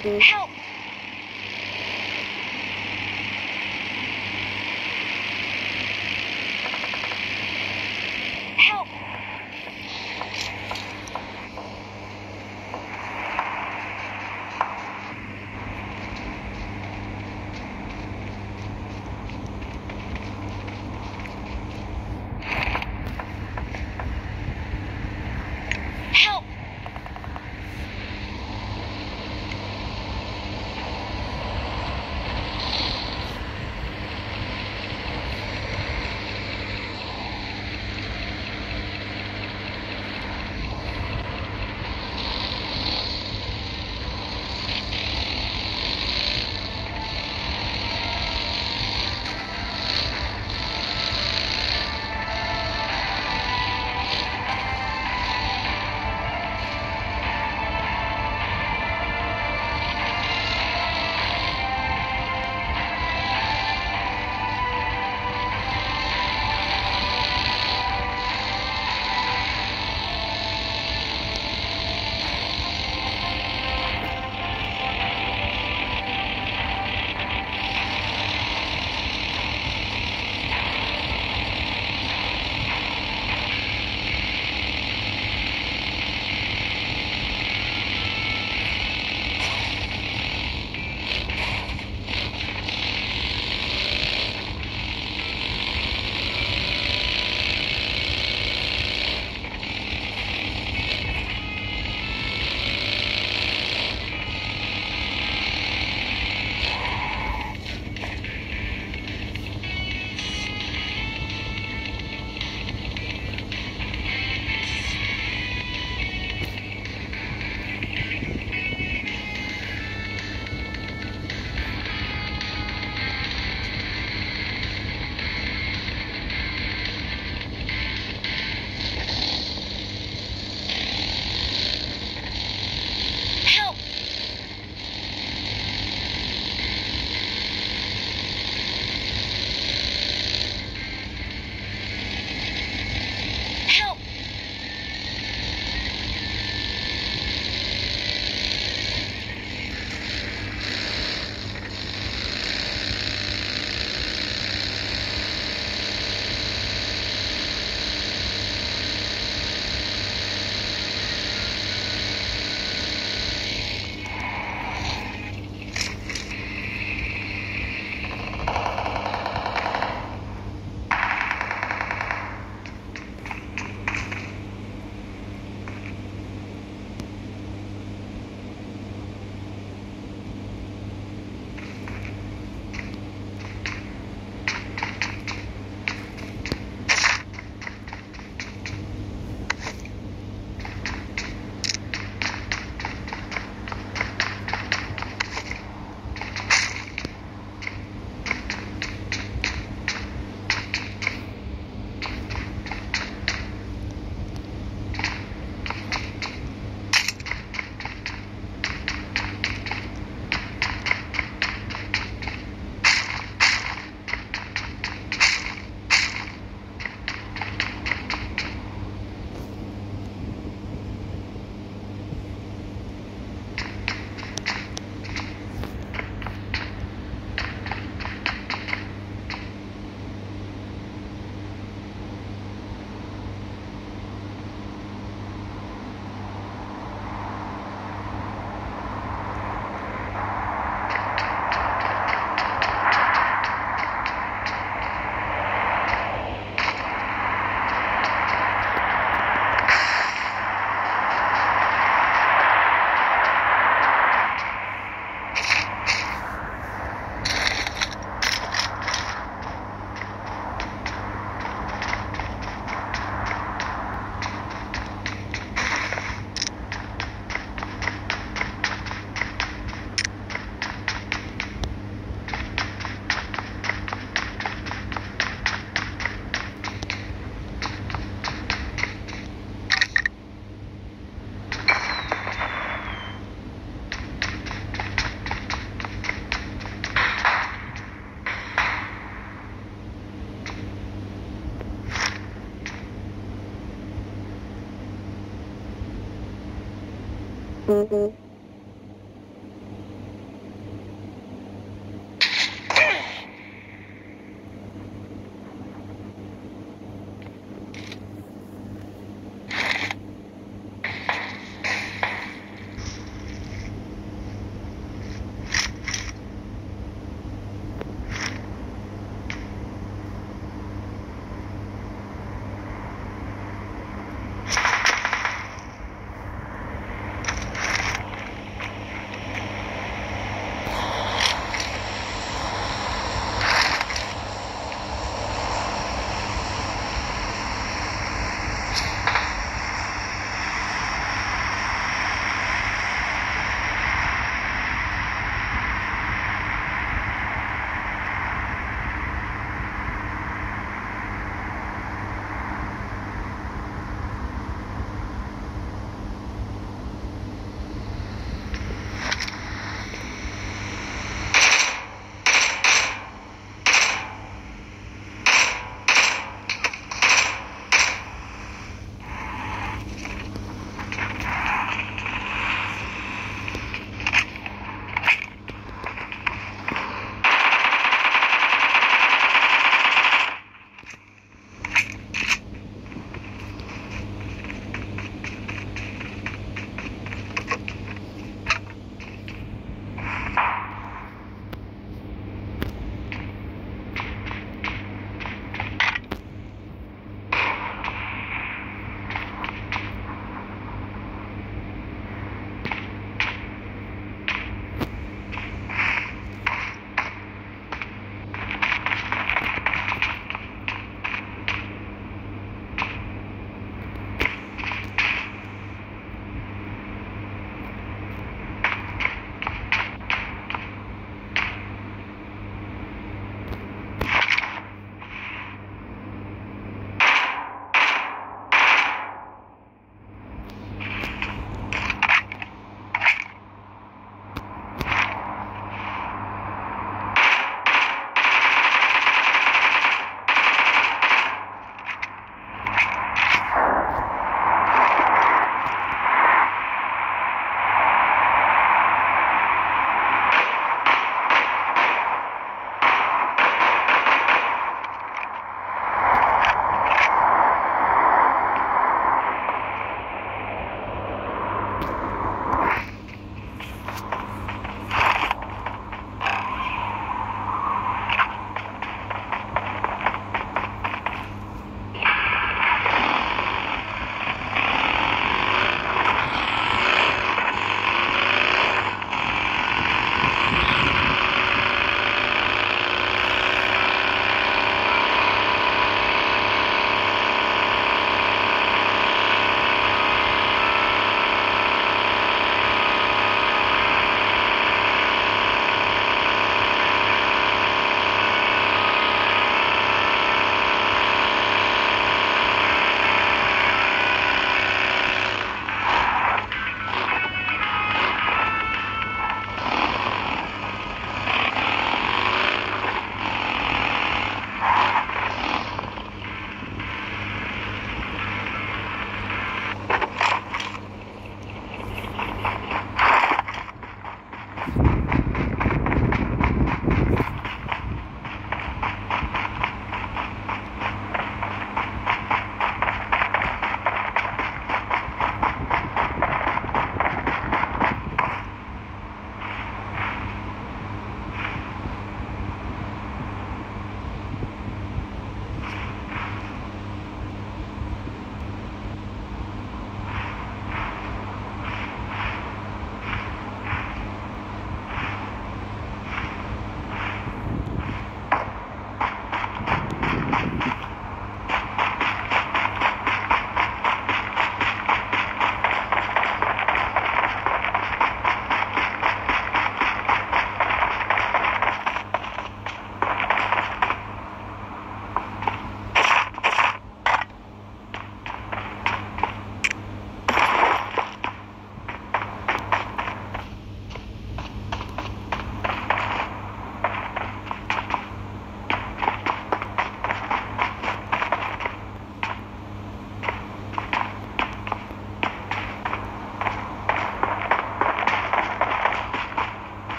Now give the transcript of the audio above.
Help! 하고.